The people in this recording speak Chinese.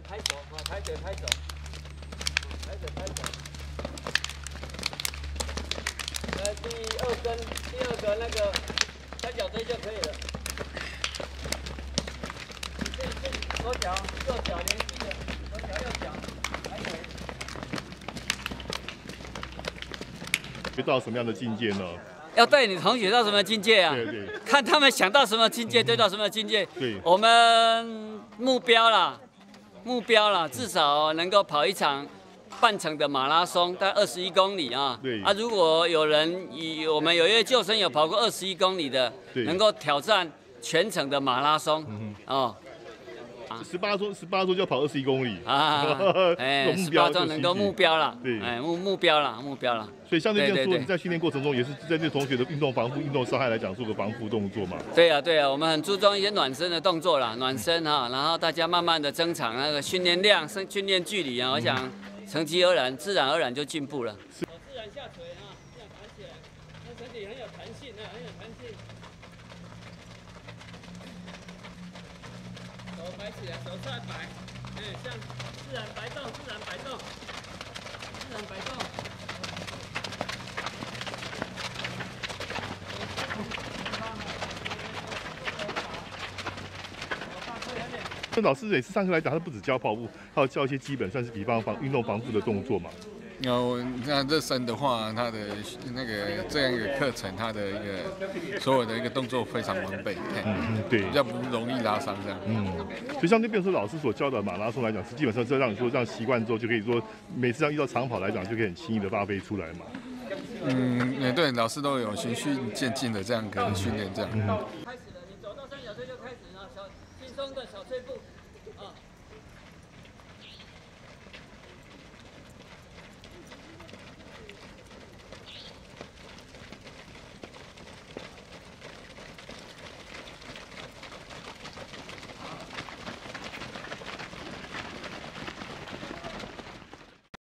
腿拍手，啊，拍手拍手，拍手拍手。呃，第二根，第二个那个三角锥就可以了。这这左脚右脚连续的，左脚右脚，到什么样的境界呢？要带你同学到什么境界啊？对对看他们想到什么境界，就到什么境界。对我们目标啦，目标啦，至少能够跑一场半程的马拉松，大概二十一公里啊。对。啊，如果有人以我们有一位救生有跑过二十一公里的对，能够挑战全程的马拉松。嗯哦十八周，十八周就要跑二十一公里啊，哎，十目标八周能够目标了，对哎，目目标了，目标了。所以相对来说，你在训练过程中也是针对同学的运动防护、运动伤害来讲做个防护动作嘛。对啊、对啊、我们很注重一些暖身的动作啦，暖身哈，然后大家慢慢的增长那个训练量、训训练距离啊，我想成绩而然、自然而然就进步了。自然下垂啊，这样弹起来，让身体很有弹性啊，很有弹性。摆起来，手再摆，哎，像自然摆动，自然摆动，自然摆动。那老师也是上课来讲，他不止教跑步，还有教一些基本算是比方防运动防护的动作嘛。然那热身的话他的那个这样一个课程他的一个所有的一个动作非常完备嗯对。比较不容易拉伤这样。嗯所以像那边说老师所教的马拉松来讲是基本上是让你说这样习惯之后就可以说每次要遇到长跑来讲就可以很轻易的发挥出来嘛。嗯也对老师都有循序渐进的这样一个训练这样。开始了你走到三角队就开始啊小心中的小碎步啊